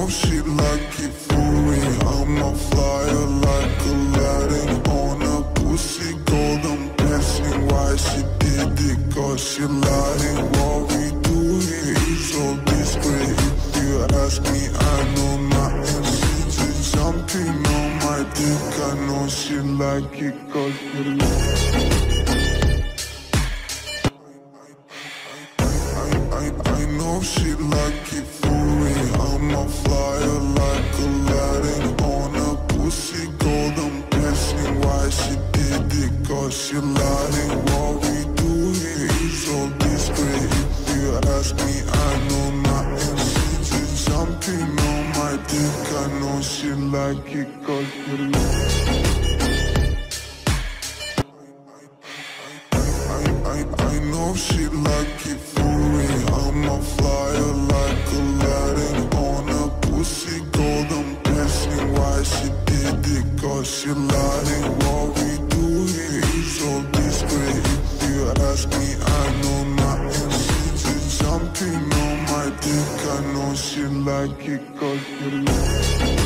Know she like it for me. I'm a flyer like Aladdin on a pussy golden blessing. Why she did it? Cause she lying. What we do here is so discreet. If you ask me, I know nothing. She just jumping on my dick. I know she like it cause she like I, I, I know she like it She did it? Cause she lying. What we do here is so discreet. If you ask me, I know nothing. She just jumping on my dick. I know she like it cause she like I, know she like it for me. I'm a flyer like Aladdin on a pussy golden blessing. Why she did it? Cause lying. Ask me, I know my just jumping on my dick. I know she like it cause she like